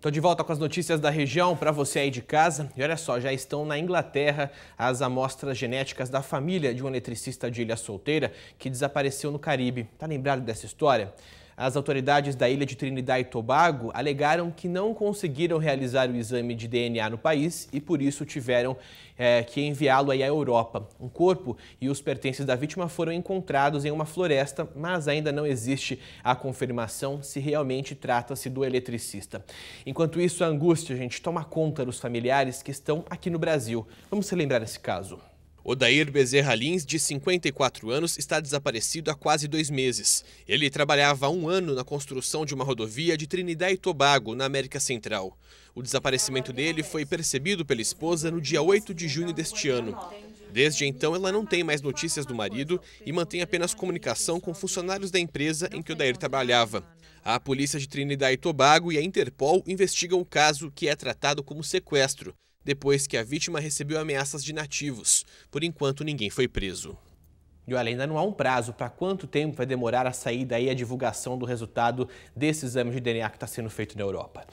Estou de volta com as notícias da região para você aí de casa. E olha só, já estão na Inglaterra as amostras genéticas da família de um eletricista de Ilha Solteira que desapareceu no Caribe. Tá lembrado dessa história? As autoridades da ilha de Trinidad e Tobago alegaram que não conseguiram realizar o exame de DNA no país e por isso tiveram é, que enviá-lo à Europa. Um corpo e os pertences da vítima foram encontrados em uma floresta, mas ainda não existe a confirmação se realmente trata-se do eletricista. Enquanto isso, a angústia, gente, toma conta dos familiares que estão aqui no Brasil. Vamos relembrar esse caso. Odair Bezerra Lins, de 54 anos, está desaparecido há quase dois meses. Ele trabalhava há um ano na construção de uma rodovia de Trinidad e Tobago, na América Central. O desaparecimento dele foi percebido pela esposa no dia 8 de junho deste ano. Desde então, ela não tem mais notícias do marido e mantém apenas comunicação com funcionários da empresa em que Odair trabalhava. A polícia de Trinidad e Tobago e a Interpol investigam o caso, que é tratado como sequestro depois que a vítima recebeu ameaças de nativos. Por enquanto, ninguém foi preso. E olha, ainda não há um prazo para quanto tempo vai demorar a sair daí a divulgação do resultado desse exame de DNA que está sendo feito na Europa.